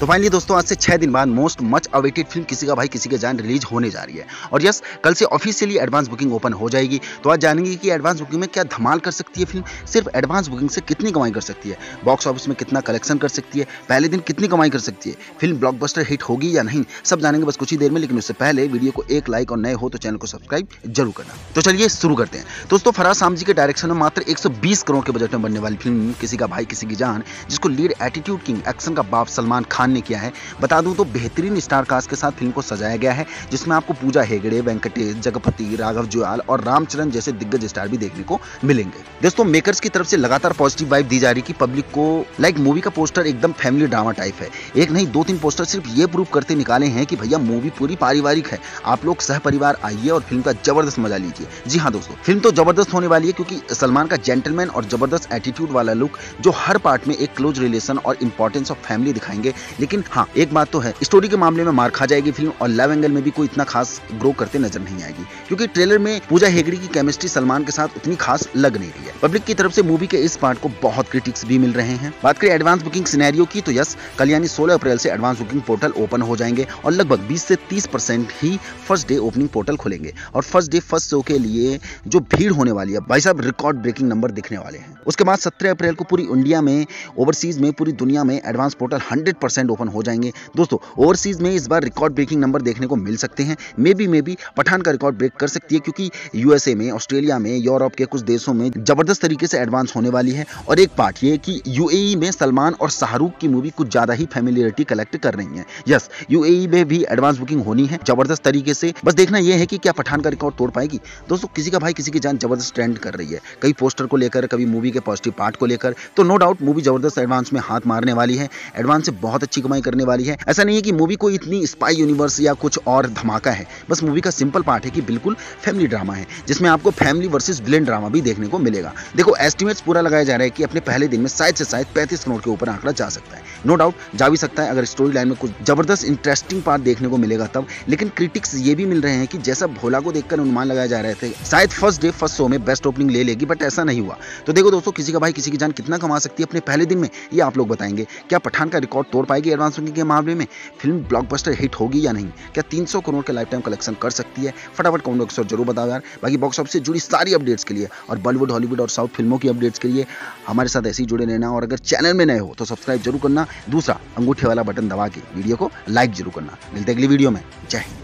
तो फाइनली दोस्तों, आज से छह दिन बाद मोस्ट मच अवेटेड फ़िल्म किसी का भाई, किसी के जान रिलीज़ होने जा रही है। और यस कल से ऑफिशियली एडवांस बुकिंग ओपन हो जाएगी। तो आज जानेंगे कि एडवांस बुकिंग में क्या धमाल कर सकती है फ़िल्म सिर्फ़ एडवांस बुकिंग से कितनी कमाई कर सकती है? बॉक्स ऑफ़िस में कितना कलेक्शन कर सकती है? पहले दिन कितनी कमाई कर सकती है? फ़िल्म ब्लॉकबस्टर हिट होगी या नहीं? सब जानेंगे बस कुछ ही देर में, लेकिन उससे पहले वीडियो को एक लाइक और नए हो तो चैनल को सब्सक्राइब ज़रूर करना। तो चलिए शुरू करते हैं। दोस्तों, फराज सामजी के डायरेक्शन में मात्र 120 करोड़ के बजट में बनने वाली फ़िल्म किसी का भाई, किसी की जान, जिसको लीड एटीट्यूड किंग एक्शन का बाप सलमान खान ने किया है। बता दूँ तो बेहतरीन स्टार कास्ट के साथ फ़िल्म को सजाया गया है, जिसमें आपको पूजा हेगड़े वेंकटेश जगपति, राघव जुयाल और रामचरण जैसे दिग्गज स्टार भी देखने को मिलेंगे। दोस्तों मेकर्स की तरफ़ से लगातार पॉजिटिव वाइब दी जा रही कि पब्लिक को लाइक मूवी का पोस्टर एकदम फैमिली ड्रामा टाइप है। एक नहीं दो तीन पोस्टर सिर्फ़ ये प्रूव करते निकाले हैं कि भैया मूवी पूरी पारिवारिक है। आप लोग सह परिवार आइए और फ़िल्म का ज़बरदस्त मज़ा लीजिए। जी हाँ दोस्तों, फ़िल्म तो ज़बरदस्त होने वाली है क्योंकि सलमान का जेंटलमैन और ज़बरदस्त एटीट्यूड वाला लुक जो हर पार्ट में एक क्लोज रिलेशन और इंपॉर्टेंस ऑफ़ फैमिली दिखाएँगे लेकिन हाँ एक बात तो है स्टोरी के मामले में मार खा जाएगी फ़िल्म और लव एंगल में भी कोई इतना खास ग्रो करते नज़र नहीं आएगी, क्योंकि ट्रेलर में पूजा हेगड़ी की केमिस्ट्री सलमान के साथ उतनी खास लग नहीं रही है। पब्लिक की तरफ़ से मूवी के इस पार्ट को बहुत क्रिटिक्स भी मिल रहे हैं। बात करें एडवांस बुकिंग सिनेरियो की तो यस, कल यानी 16 अप्रैल से एडवांस बुकिंग पोर्टल ओपन हो जाएँगे और लगभग 20 से 30 परसेंट ही फ़र्स्ट डे ओपनिंग पोर्टल खुलेंगे। और फ़र्स्ट डे फ़र्स्ट शो के लिए जो भीड़ होने वाली है, भाई साहब रिकॉर्ड ब्रेकिंग नंबर दिखने वाले हैं। उसके बाद सत्रह अप्रैल को पूरी इंडिया में ओवरसीज में, पूरी दुनिया में एडवांस पोर्टल हंड्रेड ओपन हो जाएँगे। दोस्तों ओवरसीज में इस बार रिकॉर्ड ब्रेकिंग नंबर देखने को मिल सकते हैं। May be may be Pathaan का रिकॉर्ड ब्रेक कर सकती है क्योंकि यूएसए में ऑस्ट्रेलिया में यूरोप के कुछ देशों में ज़बरदस्त तरीके से एडवांस होने वाली है। और एक पार्ट ये कि यूएई में सलमान और शाहरुख की मूवी कुछ ज़्यादा ही फैमिलियरिटी कलेक्ट कर रही है। यस यूएई में भी एडवांस बुकिंग होनी है ज़बरदस्त तरीके से। बस देखना यह है कि क्या पठान का रिकॉर्ड तोड़ पाएगी। दोस्तों, किसी का भाई किसी की जान ज़बरदस्त ट्रेंड कर रही है। कई पोस्टर को लेकर, कभी मूवी के पॉजिटिव पार्ट को लेकर तो नो डाउट मूवी ज़बरदस्त एडवांस में हाथ मारने वाली है। एडवांस से बहुत अच्छी कमाई करने वाली है। ऐसा नहीं है कि मूवी कोई इतनी स्पाई यूनिवर्स या कुछ और धमाका है। बस मूवी का सिंपल पार्ट है कि बिल्कुल फैमिली ड्रामा है, जिसमें आपको फैमिली वर्सेस विलेन ड्रामा भी देखने को मिलेगा। देखो एस्टिमेट्स पूरा लगाया जा रहा है कि अपने पहले दिन में शायद से शायद पैंतीस करोड़ के ऊपर आंकड़ा जा सकता है। नो डाउट जा भी सकता है, अगर स्टोरी लाइन में कुछ ज़बरदस्त इंटरेस्टिंग पार्ट देखने को मिलेगा तब। लेकिन क्रिटिक्स ये भी मिल रहे हैं कि जैसा भोला को देखकर अनुमान लगाए जा रहे थे, शायद फ़र्स्ट डे फ़र्स्ट शो में बेस्ट ओपनिंग ले लेगी बट ऐसा नहीं हुआ। तो देखो दोस्तों, किसी का भाई, किसी की जान कितना कमा सकती है अपने पहले दिन में, ये आप लोग बताएँगे। क्या पठान का रिकॉर्ड तोड़ पाएगी? एडवांस बुकिंग के मामले में? फ़िल्म ब्लॉकबस्टर हिट होगी या नहीं? क्या 300 करोड़ के लाइफ टाइम कलेक्शन कर सकती है? फटाफट कमेंट बॉक्स ज़रूर बताओ यार। बाकी बॉक्स ऑफ़िस से जुड़ी सारी अपडेट्स के लिए और बॉलीवुड हॉलीवुड और साउथ फ़िल्मों की अपडेट्स के लिए हमारे साथ ऐसे ही जुड़े रहना। और अगर चैनल में नए हो तो सब्सक्राइब ज़रूर करना। दूसरा अंगूठे वाला बटन दबा के वीडियो को लाइक ज़रूर करना। मिलते अगली वीडियो में। जय हिंद।